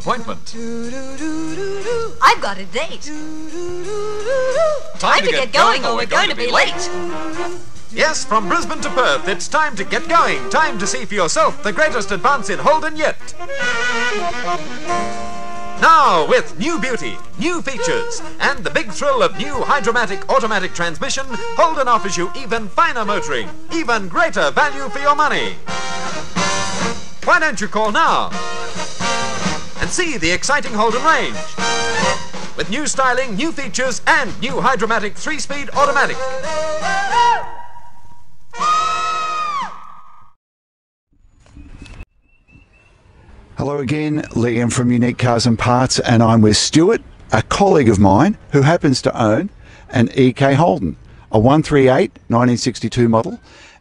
appointment. I've got a date. Time to get going or we're going to be late. Yes, from Brisbane to Perth, it's time to get going. Time to see for yourself the greatest advance in Holden yet. Now, with new beauty, new features, and the big thrill of new Hydramatic automatic transmission, Holden offers you even finer motoring, even greater value for your money. Why don't you call now and see the exciting Holden range? With new styling, new features, and new Hydramatic 3-speed automatic. Hello again, Liam from Unique Cars and Parts, and I'm with Stuart, a colleague of mine who happens to own an EK Holden, a 138 1962 model,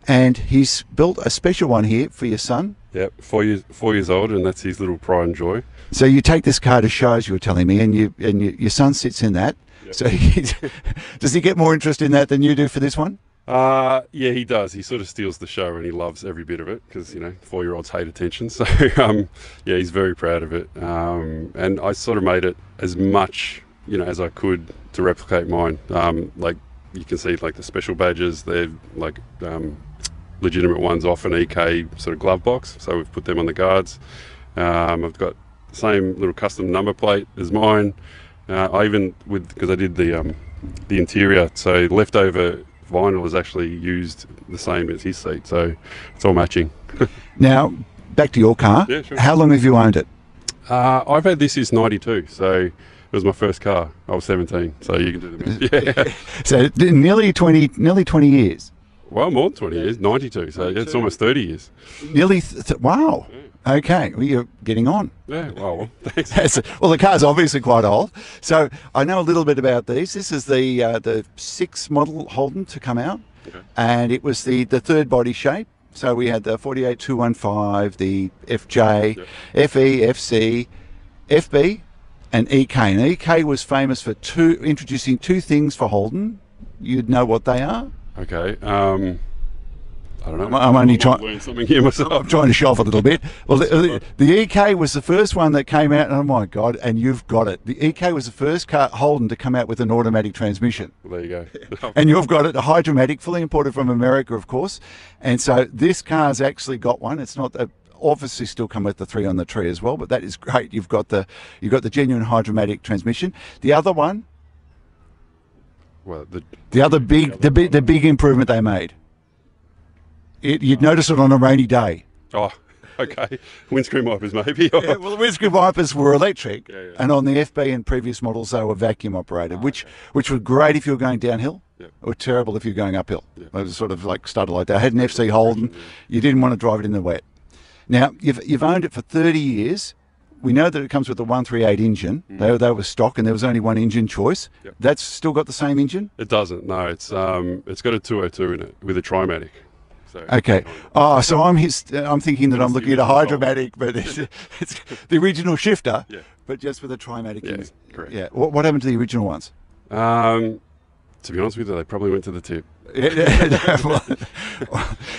and he's built a special one here for your son. Yep, four years four years old, and that's his little pride and joy. So you take this car to shows, you were telling me, and you and you, your son sits in that. So he, does he get more interest in that than you do for this one? Uh, yeah, he does. He sort of steals the show, and he loves every bit of it because you know four year olds hate attention. So um, yeah, he's very proud of it. Um, and I sort of made it as much you know as I could to replicate mine. Um, like you can see, like the special badges, they're like um, legitimate ones off an EK sort of glove box. So we've put them on the guards. Um, I've got same little custom number plate as mine. Uh, I even with because I did the um, the interior, so leftover vinyl is actually used the same as his seat, so it's all matching. Now, back to your car. Yeah, sure. How long have you owned it? Uh, I've had this since '92, so it was my first car. I was 17, so you can do the math. Yeah, So nearly twenty, nearly twenty years. well, more than 20 years, 92, so it's almost 30 years. Nearly. Th- th- wow. Okay, well, you're getting on. Yeah, well, thanks. Well, the car's obviously quite old, so I know a little bit about these. This is the uh, the six model Holden to come out, Okay. and it was the the third body shape. So we had the 48215, the FJ, FE, FC, FB, and EK. And EK was famous for two introducing two things for Holden. You'd know what they are. Okay, um, I don't know. I'm- I'm only trying- something here myself. I'm trying to show off a little bit. Well, the, the, the EK was the first one that came out, oh my God, and you've got it. The EK was the first car Holden to come out with an automatic transmission. Well, there you go. And you've got it, a Hydromatic, fully imported from America, of course. And so this car's actually got one. It's not the obviously still come with the three on the tree as well, but that is great. You've got the you've got the genuine Hydromatic transmission. The other one, well, the, the other big the big the big improvement they made. It, you'd notice it on a rainy day. oh, okay. Windscreen wipers, maybe. Yeah, well, the windscreen wipers were electric, Yeah, yeah. and on the FB and previous models they were vacuum operated, which which was great if you were going downhill, Yeah. or terrible if you were going uphill. It was sort of like started like that. I had an FC Holden, you didn't want to drive it in the wet. Now you've you've owned it for thirty years. We know that it comes with a 138 engine. They, they were stock, and there was only one engine choice. Mm. Yep. That's still got the same engine. It doesn't. No, it's um, it's got a 202 in it with a Trimatic. So Okay. Oh, so I'm his, I'm thinking that I'm looking at a Hydromatic, but it's, it's the original shifter, Yeah. but just with a Trimatic. Yeah, correct. Yeah. What, what happened to the original ones? Um, to be honest with you, they probably went to the tip.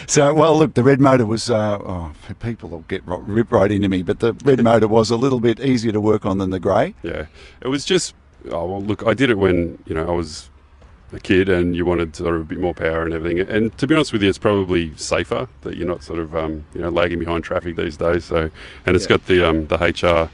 so, well, look, the red motor was, uh, oh, people will get ro- rip right into me, but the red motor was a little bit easier to work on than the grey. Yeah, it was just. Oh well, look, I did it when you know I was a kid, and you wanted sort of a bit more power and everything. And to be honest with you, it's probably safer that you're not sort of um, you know lagging behind traffic these days. So, and it's Yeah. got the um, the HR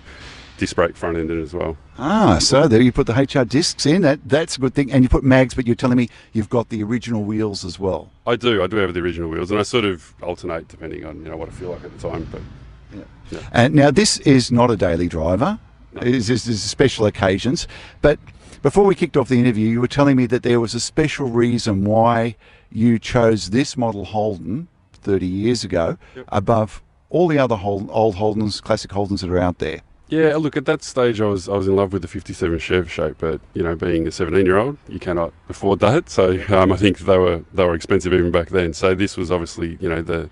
disc brake front end in as well. Ah, so there you put the HR discs in. That That's a good thing. And you put mags, but you're telling me you've got the original wheels as well. I do, I do have the original wheels, and I sort of alternate depending on you know what I feel like at the time. But yeah. And now this is not a daily driver. Is, this is special occasions. But before we kicked off the interview, you were telling me that there was a special reason why you chose this model Holden 30 years ago Yep. above all the other Holden, old Holdens, classic Holdens that are out there. Yeah, look at that stage. I was I was in love with the '57 Chev shape, but you know, being a 17 year old, you cannot afford that. So um, I think they were they were expensive even back then. So this was obviously you know the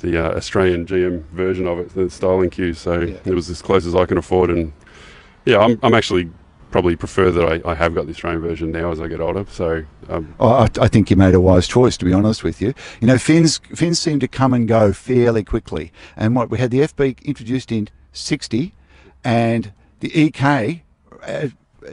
the uh, Australian GM version of it, the styling cue. So Yeah. it was as close as I can afford, and yeah, I'm I'm actually probably prefer that I, I have got the Australian version now as I get older. So um, Oh, I, I think you made a wise choice, to be honest with you. You know, fins fins seem to come and go fairly quickly. And what we had the FB introduced in '60, and the EK uh,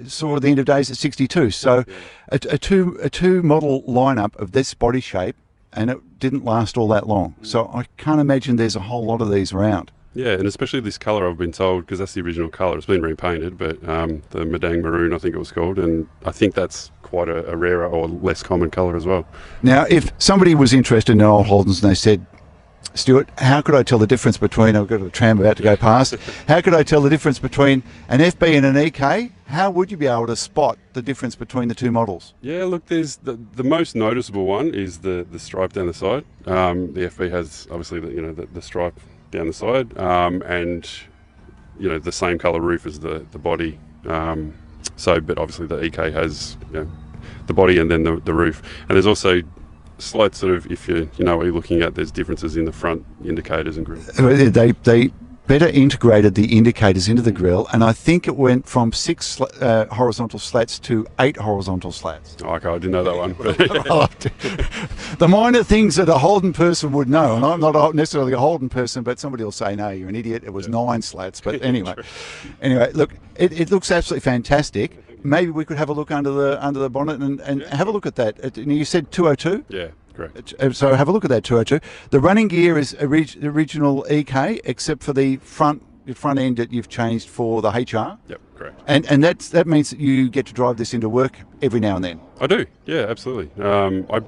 saw the end of days at 62. So a, a two a two model lineup of this body shape, and it didn't last all that long. So I can't imagine there's a whole lot of these around. Yeah, and especially this colour, I've been told, because that's the original colour. It's been repainted, but um, the Madang Maroon, I think it was called, and I think that's quite a, a rarer or less common colour as well. Now, if somebody was interested in old Holdens and they said, Stuart, how could I tell the difference between, I've got a tram about to go past, how could I tell the difference between an FB and an EK? How would you be able to spot the difference between the two models? Yeah, look, there's the, the most noticeable one is the, the stripe down the side. Um, the FB has obviously the, you know the, the stripe down the side, um, and you know the same colour roof as the the body. Um, so, but obviously the EK has you know, the body and then the, the roof, and there's also slight sort of if you you know what you're looking at, there's differences in the front indicators and grill. They they better integrated the indicators into the grill, and I think it went from six sl- uh, horizontal slats to eight horizontal slats. Oh, okay, I didn't know that one. the minor things that a Holden person would know, and I'm not necessarily a Holden person, but somebody will say, "No, you're an idiot." It was yeah. nine slats, but anyway, anyway, look, it, it looks absolutely fantastic maybe we could have a look under the under the bonnet and, and yeah. have a look at that. You said 202. Yeah. Correct. Uh, so have a look at that 202. The running gear is orig- the original EK, except for the front the front end that you've changed for the HR. Yep, correct. And and that's that means that you get to drive this into work every now and then. I do. Yeah, absolutely. Um, I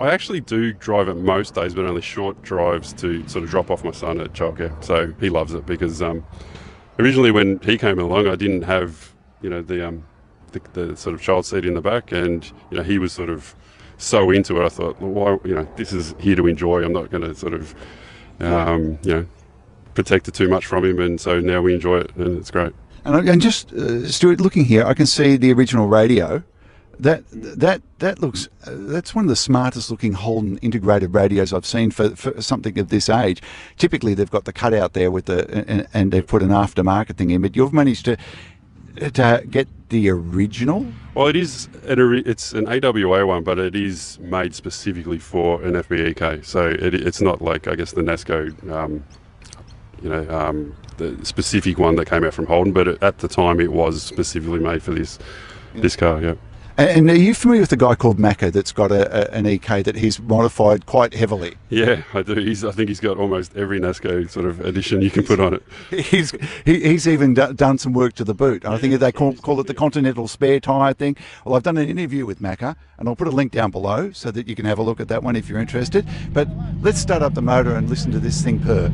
I actually do drive it most days, but only short drives to sort of drop off my son at childcare. So he loves it because um, originally when he came along, I didn't have you know the um, the, the sort of child seat in the back, and you know he was sort of so into it. I thought, well, why, you know, this is here to enjoy. I'm not going to sort of, um, you know, protect it too much from him. And so now we enjoy it, and it's great. And, and just uh, Stuart, looking here, I can see the original radio. That that that looks uh, that's one of the smartest looking Holden integrated radios I've seen for, for something of this age. Typically, they've got the cutout there with the and, and they've put an aftermarket thing in, but you've managed to to get the original? Well, it is it's an AWA one, but it is made specifically for an FBEK. So it, it's not like I guess the Nasco, um, you know, um, the specific one that came out from Holden, but at the time it was specifically made for this yeah. this car. Yeah. And are you familiar with the guy called Macca that's got a, a, an EK that he's modified quite heavily? Yeah, I do. He's, I think he's got almost every NASCO sort of edition you can put on it. He's he, he's even d- done some work to the boot. I think they call, call it the Continental spare tyre thing. Well, I've done an interview with Macca, and I'll put a link down below so that you can have a look at that one if you're interested. But let's start up the motor and listen to this thing purr.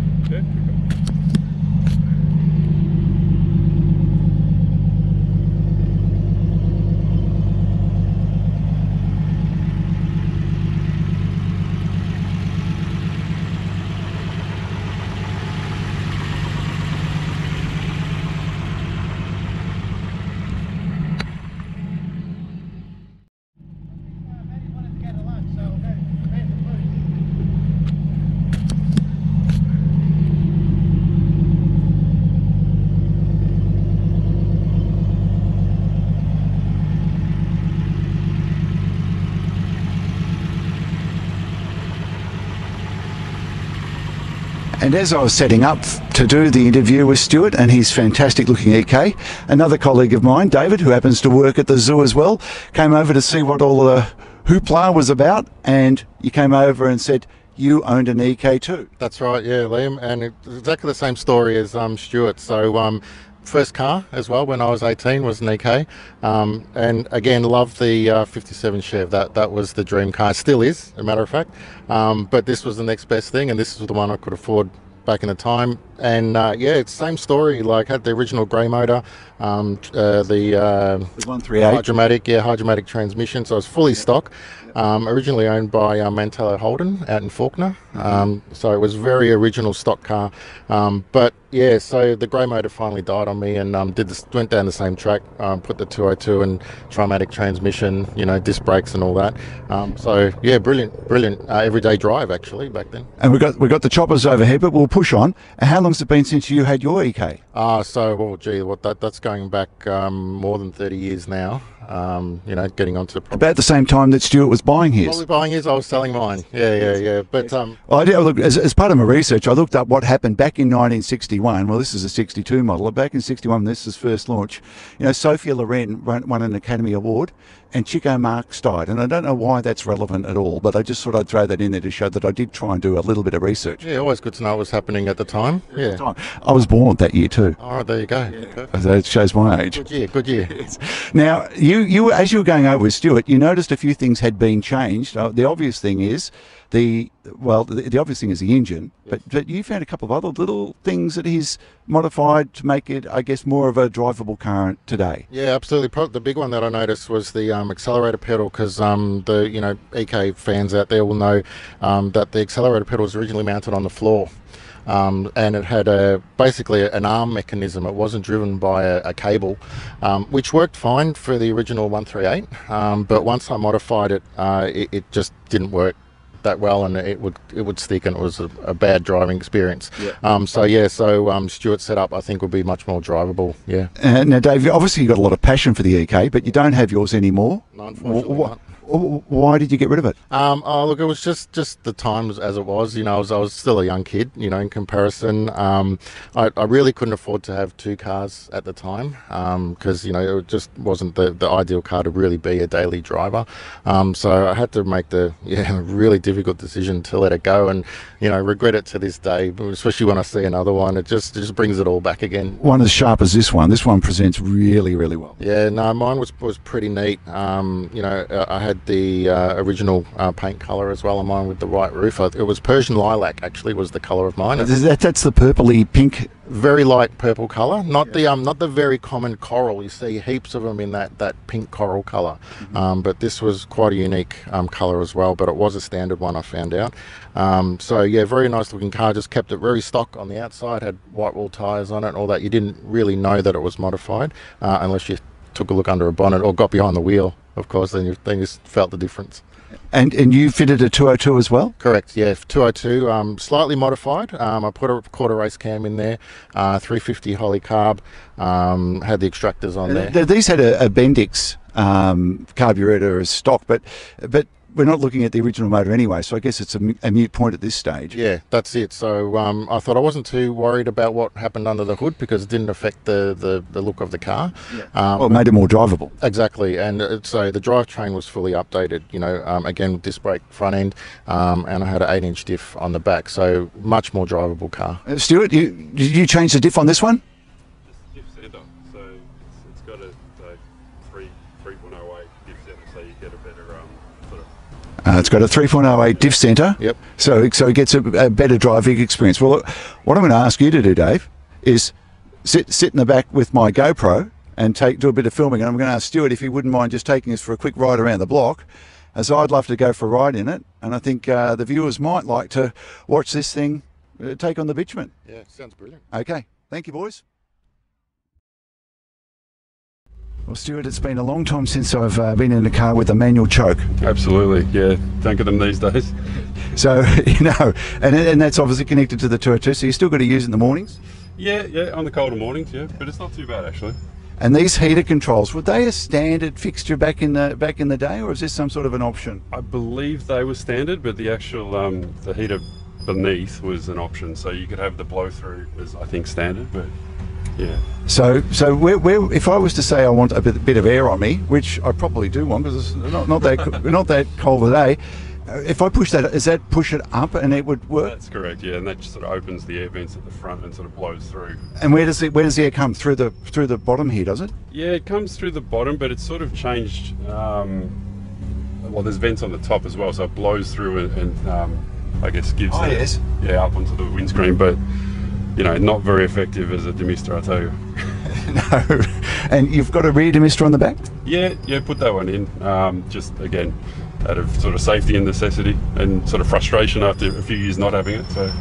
And as I was setting up to do the interview with Stuart and his fantastic looking EK, another colleague of mine, David, who happens to work at the zoo as well, came over to see what all the hoopla was about. And you came over and said, you owned an EK too. That's right, yeah, Liam, and exactly the same story as um, Stuart. So um, first car as well when I was 18 was an EK, um, and again loved the uh, 57 Chev. That that was the dream car, still is, a matter of fact. Um, but this was the next best thing, and this was the one I could afford back in the time. And uh, yeah, it's same story. Like had the original grey motor, um, uh, the, uh, the 138 Hydra-Matic, yeah, Hydra-Matic transmission. So it's fully stock. Um, originally owned by uh, Mantello Holden out in Fawkner. Um, so it was very original stock car. Um, but yeah, so the grey motor finally died on me and um, did this, went down the same track, um, put the 202 and Trimatic transmission, you know, disc brakes and all that. Um, so yeah, brilliant, brilliant uh, everyday drive actually back then. And we got we got the choppers over here, but we'll push on. How long's it been since you had your EK? Uh, so, well, gee, what that, that's going back um, more than 30 years now. Um, you know, getting onto the About the same time that Stuart was buying his. Probably buying his, I was selling mine. Yeah, yeah, yeah. But um, I did, look, as, as part of my research, I looked up what happened back in 1961. Well, this is a 62 model. Back in 61, this is first launch. You know, Sophia Loren won an Academy Award and Chico Marx died. And I don't know why that's relevant at all, but I just thought I'd throw that in there to show that I did try and do a little bit of research. yeah, always good to know what was happening at the time. Yeah. I was born that year too. All right, there you go. So it shows my age. Good year, good year. Now, you, you as you were going over with Stuart, you noticed a few things had been changed. Uh, the obvious thing is the well, the, the obvious thing is the engine, but but you found a couple of other little things that he's modified to make it, I guess, more of a drivable car today. Yeah, absolutely. Pro- the big one that I noticed was the um, accelerator pedal because um, the you know EK fans out there will know um, that the accelerator pedal was originally mounted on the floor. Um, and it had a basically an arm mechanism. It wasn't driven by a, a cable, um, which worked fine for the original 138. Um, but once I modified it, uh, it, it just didn't work that well, and it would it would stick, and it was a, a bad driving experience. Um, so yeah, so um, Stuart's setup I think would be much more drivable. Yeah. Uh, now, Dave, obviously you've got a lot of passion for the EK, but you don't have yours anymore. No, unfortunately Wh- wh- not. wh- Why did you get rid of it? Um, oh, look, it was just, just the times as it was. You know, I was, I was still a young kid, you know, in comparison. Um, I, I really couldn't afford to have two cars at the time because, you know, it just wasn't the, the ideal car to really be a daily driver. Um, so I had to make the, yeah, really difficult decision to let it go and, you know, regret it to this day, especially when I see another one. It just, it just brings it all back again. One as sharp as this one. This one presents really, really well. Yeah, no, mine was was pretty neat. Um, you know, I had the uh, original uh, paint color as well on mine with the white roof. It was Persian lilac, actually, was the color of mine. It's That, that's the purpley pink. very light purple color, not the um, not the very common coral. You see heaps of them in that that pink coral color, um, but this was quite a unique um, color as well. But it was a standard one, I found out. Um, so yeah, very nice looking car. Just kept it very stock on the outside. Had white wall tires on it, and all that. You didn't really know that it was modified uh, unless you took a look under a bonnet or got behind the wheel. Of course, then you then you felt the difference. And and you fitted a 202 as well? Correct, yeah, 202, um, slightly modified. Um, I put a quarter race cam in there, uh, 350 Holley carb, um, had the extractors on there. Th- These had a, a Bendix um, carburetor as stock, but but we're not looking at the original motor anyway, so I guess it's a mute point at this stage. Yeah, that's it. So um, I thought I wasn't too worried about what happened under the hood because it didn't affect the, the, the look of the car. Um, Well, it made it more drivable. Exactly, and uh, so the drivetrain was fully updated. You know, um, again with disc brake front end, um, and I had an eight-inch diff on the back, so much more drivable car. Uh, Stuart, you, did you change the diff on this one? diff center. So it's, it's got a, a three three point oh eight diff center, so you get a better um, sort of Uh, it's got a 3.08 diff centre. Yep. So, so it gets a, a better driving experience. Well, look, what I'm going to ask you to do, Dave, is sit sit in the back with my GoPro and take do a bit of filming. And I'm going to ask Stuart if he wouldn't mind just taking us for a quick ride around the block, as I'd love to go for a ride in it. And I think uh, the viewers might like to watch this thing uh, take on the bitumen. Yeah, sounds brilliant. Okay. Thank you, boys. Well, Stuart, it's been a long time since I've uh, been in a car with a manual choke. Absolutely, yeah. Don't get them these days. So, you know, and, and that's obviously connected to the 202, so you still got to use it in the mornings. Yeah, yeah, on the colder mornings, yeah, but it's not too bad actually. And these heater controls, were they a standard fixture back in the back in the day, or is this some sort of an option? I believe they were standard, but the actual um, the heater beneath was an option, so you could have the blow through as I think standard, but yeah. So, so where, where, if I was to say I want a bit, bit of air on me, which I probably do want because it's not, not that not that cold today, uh, if I push that, is that push it up and it would work? That's correct, yeah, and that just sort of opens the air vents at the front and sort of blows through. And where does it where does the air come through the through the bottom here? Does it? Yeah, it comes through the bottom, but it's sort of changed. Um, well, there's vents on the top as well, so it blows through and, and um, I guess gives Oh, that- yes. yeah up onto the windscreen, but you know, not very effective as a demister, I tell you. no. And you've got a rear demister on the back. Yeah, yeah, put that one in. Um, just again, out of sort of safety and necessity, and sort of frustration after a few years not having it. So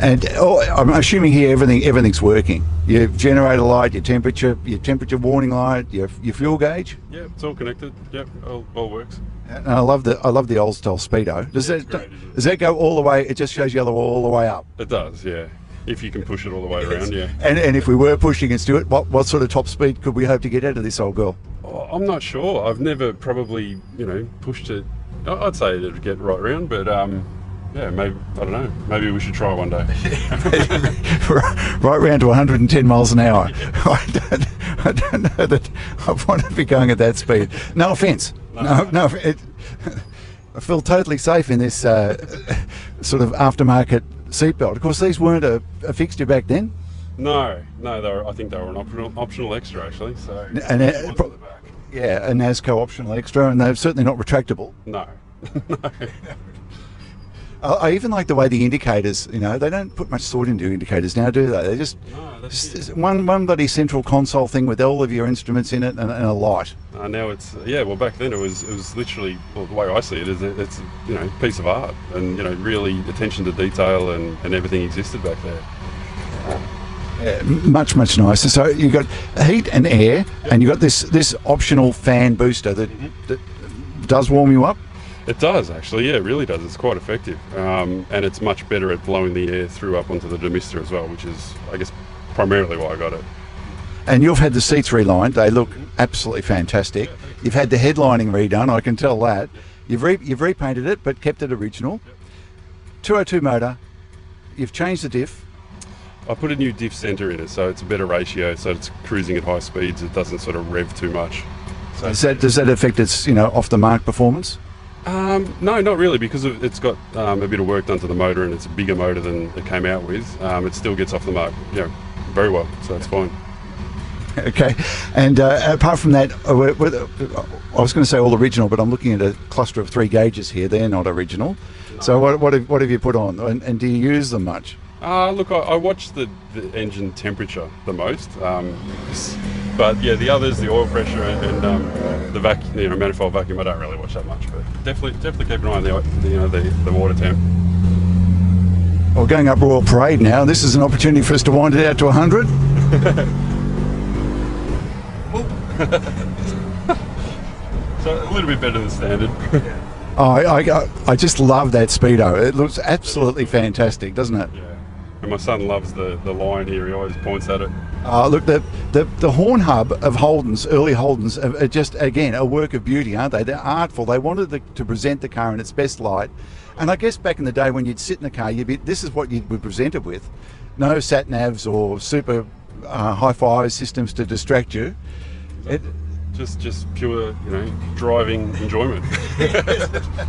And oh, I'm assuming here everything everything's working. Your generator light, your temperature, your temperature warning light, your, your fuel gauge. yeah, it's all connected. Yep, all, all works. And I love the I love the old style speedo. Does Yeah, that great, it? does that go all the way? It just shows you the all the way up. It does, yeah, if you can push it all the way around, yeah. And, and if we were pushing and Stuart, what, what sort of top speed could we hope to get out of this old girl? Oh, I'm not sure. I've never probably, you know, pushed it. I'd say it'd get right round, but um, yeah, maybe I don't know. Maybe we should try one day. right round to 110 miles an hour. I, don't, I don't know that I want to be going at that speed. No offence. No, no. it, I feel totally safe in this uh, sort of aftermarket seatbelt. Of course, these weren't a, a fixture back then. no, no, they were, I think they were an optional, optional extra actually. So And, uh, pro- Yeah, a NASCO optional extra, and they're certainly not retractable. no, I, I even like the way the indicators, you know, they don't put much thought into indicators now, do they? They just, no, just one, one bloody central console thing with all of your instruments in it and, and a light. Uh, now it's yeah. Well, back then it was it was literally well, the way I see it is it, it's you know piece of art and you know really attention to detail and, and everything existed back there. Yeah, much much nicer. So you've got heat and air, and you've got this this optional fan booster that, that does warm you up. It does actually, yeah, it really does. It's quite effective, um, and it's much better at blowing the air through up onto the demister as well, which is, I guess, primarily why I got it. And you've had the seats relined; they look absolutely fantastic. You've had the headlining redone, I can tell that. You've re- you've repainted it, but kept it original. 202 motor. You've changed the diff. I put a new diff center in it, so it's a better ratio, so it's cruising at high speeds. It doesn't sort of rev too much. So, Does that does that affect its you know off the mark performance? Um, no, not really, because it's got um, a bit of work done to the motor, and it's a bigger motor than it came out with. Um, it still gets off the mark, you know, very well, so it's fine. Okay, and uh, apart from that, uh, we're- we're- I was going to say all original, but I'm looking at a cluster of three gauges here. They're not original. So what, what, have, what have you put on, and, and do you use them much? Uh, look, I, I watch the, the engine temperature the most, um, but yeah, the others, the oil pressure and, um, the vacuum, you know, manifold vacuum, I don't really watch that much. But definitely, definitely keep an eye on the, you know the, the water temp. We're going up Royal Parade now. This is an opportunity for us to wind it out to 100. So a little bit better than standard. Oh, I, I, I just love that speedo. It looks absolutely fantastic, doesn't it? yeah, and my son loves the the line here. He always points at it. Uh, look, the, the the horn hub of Holden's, early Holden's, are, just again a work of beauty, aren't they? They're artful. They wanted the, to present the car in its best light, and I guess back in the day when you'd sit in the car, you'd be, this is what you'd be presented with: no sat navs or super uh, hi-fi systems to distract you. It, Just just pure, you know, driving enjoyment.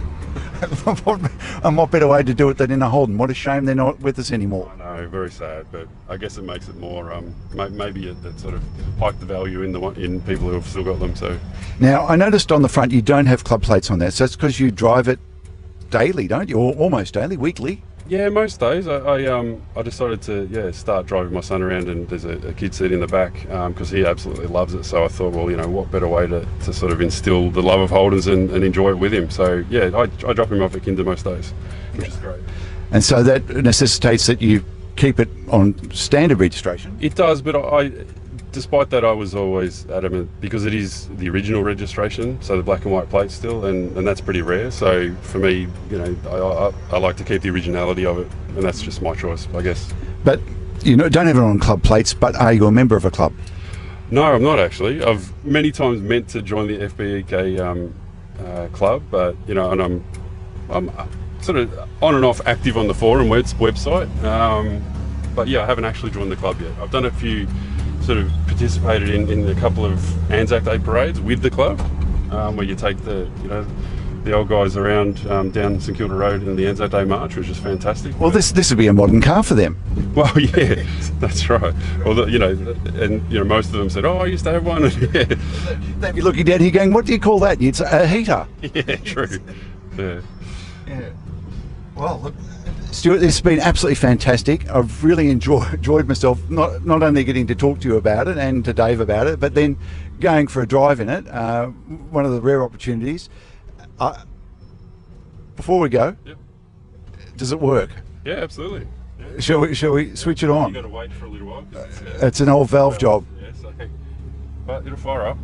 and what better way to do it than in a Holden? What a shame they're not with us anymore. Know, very sad, but I guess it makes it more. Um, may- maybe it, it sort of hiked the value in the one, in people who have still got them. So Now, I noticed on the front you don't have club plates on there, so that's because you drive it daily, don't you? Or almost daily, weekly. Yeah, most days I, I um I decided to yeah start driving my son around and there's a, a kid seat in the back because he absolutely loves it. So I thought, well, you know, what better way to, to sort of instill the love of Holdens and, and enjoy it with him. So yeah, I, I drop him off at Kinder most days, which is great. And so that necessitates that you keep it on standard registration. It does, but I, despite that, I was always adamant because it is the original registration, so the black and white plate still, and, and that's pretty rare. So for me, you know, I, I, I like to keep the originality of it, and that's just my choice, I guess. But you know, don't have it on club plates, but are you a member of a club? No, I'm not actually. I've many times meant to join the FBEK um, uh, club, but you know, and I'm I'm sort of on and off active on the forum web- website. Um, but yeah, I haven't actually joined the club yet. I've done a few, sort of participated in, in a couple of Anzac Day parades with the club, um, where you take the you know the old guys around um, down St Kilda Road in the Anzac Day march, which is fantastic. Well, this this would be a modern car for them. Well, yeah, that's right. Well, the, you know, and you know, most of them said, "Oh, I used to have one." yeah, They'd be looking down here going, "What do you call that?" Say, "A heater." yeah, true. yeah. Yeah. Well, look, Stuart, this has been absolutely fantastic. I've really enjoyed enjoyed myself. Not not only getting to talk to you about it and to Dave about it, but then going for a drive in it. Uh, one of the rare opportunities. Uh, before we go, Yep. does it work? Yeah, absolutely. Yeah. Shall we? Shall we switch it on? You got to wait for a little while. it's, uh, It's an old valve job. Yeah, so, but it'll fire up.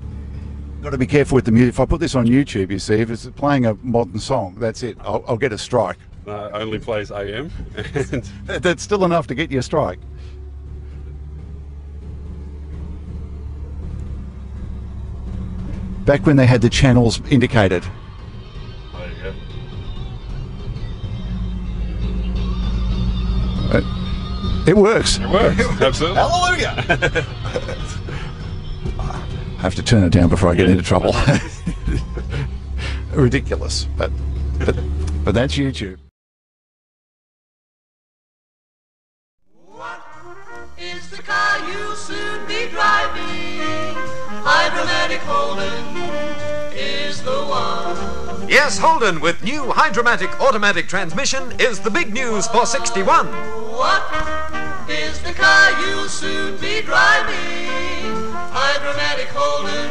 Got to be careful with the music. If I put this on YouTube, you see, if it's playing a modern song, that's it. I'll, I'll get a strike. Uh, only plays AM, and That's still enough to get you a strike. Back when they had the channels indicated. there you go. It works. It works. Absolutely. Hallelujah! I have to turn it down before I get into trouble. Ridiculous, but, but but that's YouTube. Hydramatic Holden is the one. Yes, Holden with new Hydramatic automatic transmission is the big news for 61. What is the car you'll soon be driving? Hydramatic Holden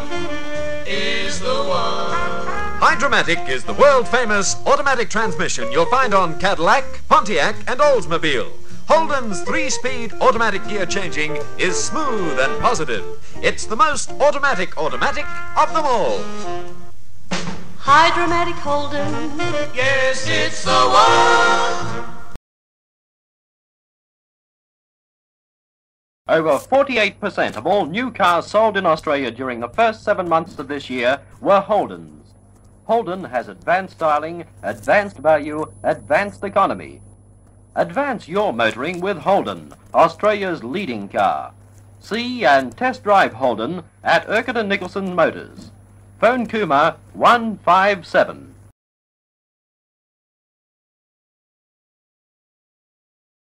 is the one. Hydramatic is the world famous automatic transmission you'll find on Cadillac, Pontiac, and Oldsmobile. Holden's three speed automatic gear changing is smooth and positive. It's the most automatic automatic of them all. Hydramatic Holden. Yes, it's the one. Over 48% of all new cars sold in Australia during the first seven months of this year were Holdens. Holden has advanced styling, advanced value, advanced economy. Advance your motoring with Holden, Australia's leading car. See and test drive Holden at Urquhart and Nicholson Motors. Phone Cooma 157.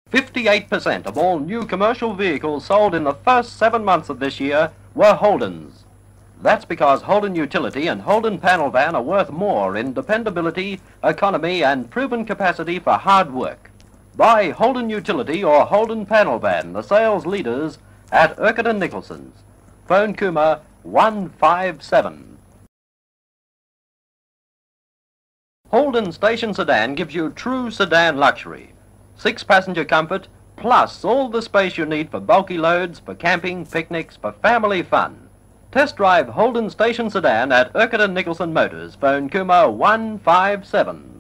Fifty-eight percent of all new commercial vehicles sold in the first seven months of this year were Holdens. That's because Holden Utility and Holden Panel Van are worth more in dependability, economy, and proven capacity for hard work. Buy Holden Utility or Holden Panel Van, the sales leaders at Urquhart and Nicholson's. Phone Cooma 157. Holden Station Sedan gives you true sedan luxury. Six passenger comfort, plus all the space you need for bulky loads, for camping, picnics, for family fun. Test drive Holden Station Sedan at Urquhart and Nicholson Motors. Phone Cooma 157.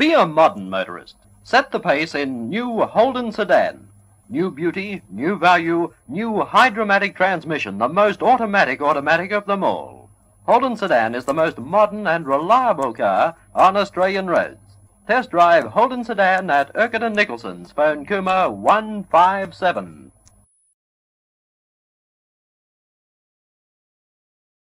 Be a modern motorist. Set the pace in new Holden Sedan. New beauty, new value, new hydramatic transmission, the most automatic automatic of them all. Holden Sedan is the most modern and reliable car on Australian roads. Test drive Holden Sedan at Urquhart and Nicholson's. Phone Cooma 157.